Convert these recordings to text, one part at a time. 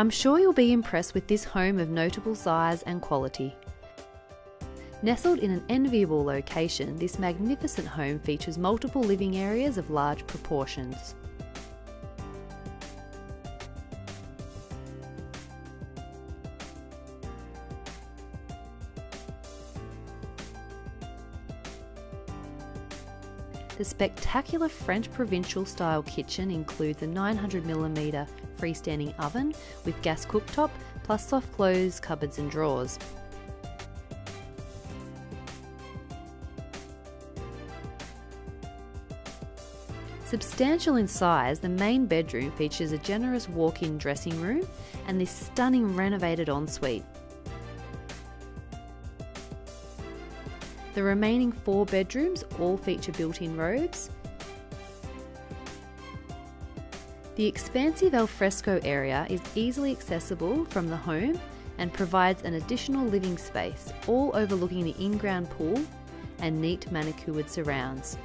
I'm sure you'll be impressed with this home of notable size and quality. Nestled in an enviable location, this magnificent home features multiple living areas of large proportions. The spectacular French provincial style kitchen includes a 900mm freestanding oven with gas cooktop plus soft close cupboards and drawers. Substantial in size, the main bedroom features a generous walk in dressing room and this stunning renovated ensuite. The remaining four bedrooms all feature built in robes. The expansive alfresco area is easily accessible from the home and provides an additional living space, all overlooking the in ground pool and neat manicured surrounds.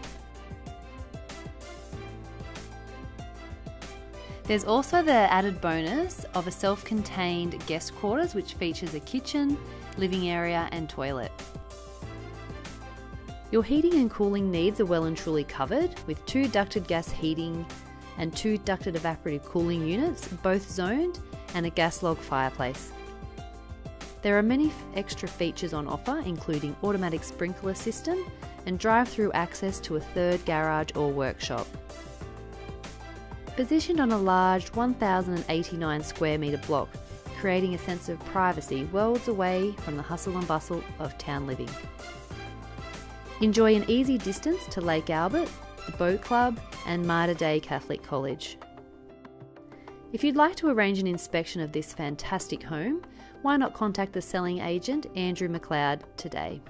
There's also the added bonus of a self contained guest quarters, which features a kitchen, living area, and toilet. Your heating and cooling needs are well and truly covered with two ducted gas heating and two ducted evaporative cooling units, both zoned, and a gas log fireplace. There are many extra features on offer, including automatic sprinkler system and drive through access to a third garage or workshop. Positioned on a large 1,089 square metre block, creating a sense of privacy worlds away from the hustle and bustle of town living. Enjoy an easy distance to Lake Albert, the Boat Club, and Mater Dei Catholic College. If you'd like to arrange an inspection of this fantastic home, why not contact the selling agent Andrew McLeod today?